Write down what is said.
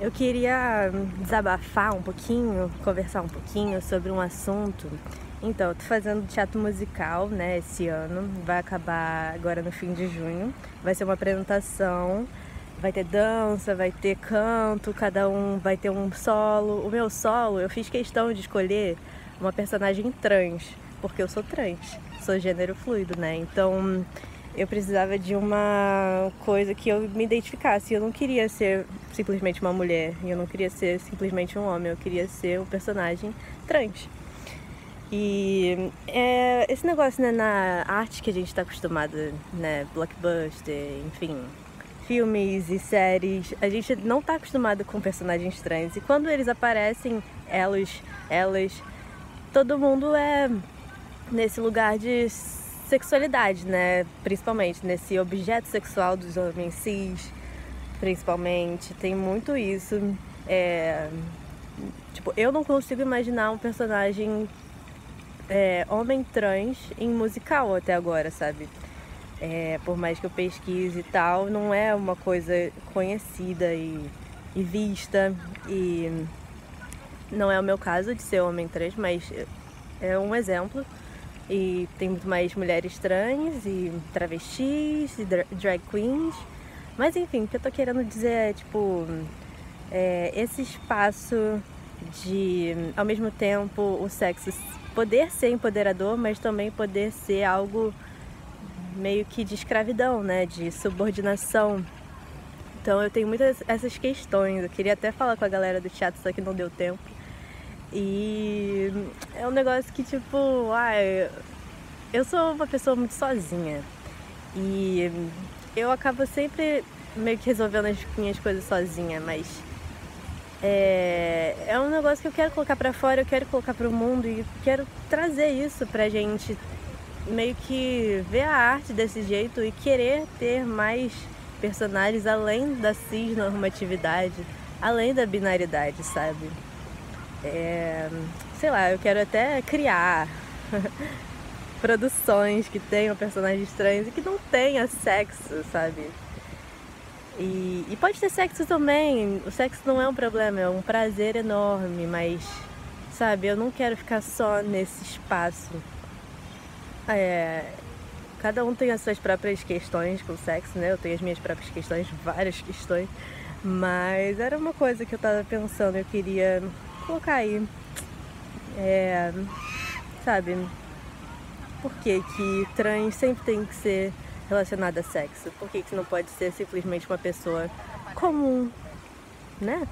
Eu queria desabafar um pouquinho, conversar um pouquinho sobre um assunto. Então, eu tô fazendo teatro musical, né, esse ano. Vai acabar agora no fim de junho. Vai ser uma apresentação. Vai ter dança, vai ter canto, cada um vai ter um solo. O meu solo, eu fiz questão de escolher uma personagem trans, porque eu sou trans, sou gênero fluido, né? Então, eu precisava de uma coisa que eu me identificasse. Eu não queria ser simplesmente uma mulher, eu não queria ser simplesmente um homem, eu queria ser um personagem trans. E é, esse negócio né, na arte que a gente está acostumado, né, blockbuster, enfim, filmes e séries, a gente não está acostumado com personagens trans. E quando eles aparecem, elas, elas, todo mundo é nesse lugar de sexualidade, né? Principalmente nesse objeto sexual dos homens cis, principalmente. Tem muito isso. É... Tipo, eu não consigo imaginar um personagem é, homem trans em musical até agora, sabe? É, por mais que eu pesquise e tal, não é uma coisa conhecida e, e vista. E não é o meu caso de ser homem trans, mas é um exemplo. E tem muito mais mulheres trans e travestis e drag queens. Mas enfim, o que eu tô querendo dizer é, tipo, é, esse espaço de, ao mesmo tempo, o sexo poder ser empoderador, mas também poder ser algo meio que de escravidão, né? De subordinação. Então eu tenho muitas essas questões. Eu queria até falar com a galera do teatro, só que não deu tempo. E é um negócio que, tipo, ai, eu sou uma pessoa muito sozinha. E eu acabo sempre meio que resolvendo as minhas coisas sozinha, mas é, é um negócio que eu quero colocar para fora, eu quero colocar para o mundo e quero trazer isso pra gente meio que ver a arte desse jeito e querer ter mais personagens além da cisnormatividade, além da binaridade, sabe? É, sei lá, eu quero até criar produções que tenham personagens trans e que não tenha sexo, sabe? E, e, pode ter sexo também, o sexo não é um problema, é um prazer enorme, mas, sabe, eu não quero ficar só nesse espaço. É, cada um tem as suas próprias questões com o sexo, né? Eu tenho as minhas próprias questões, várias questões, mas era uma coisa que eu tava pensando, eu queria colocar aí. É, sabe? Por que, que trans sempre tem que ser relacionada a sexo? Por que, que não pode ser simplesmente uma pessoa comum, né?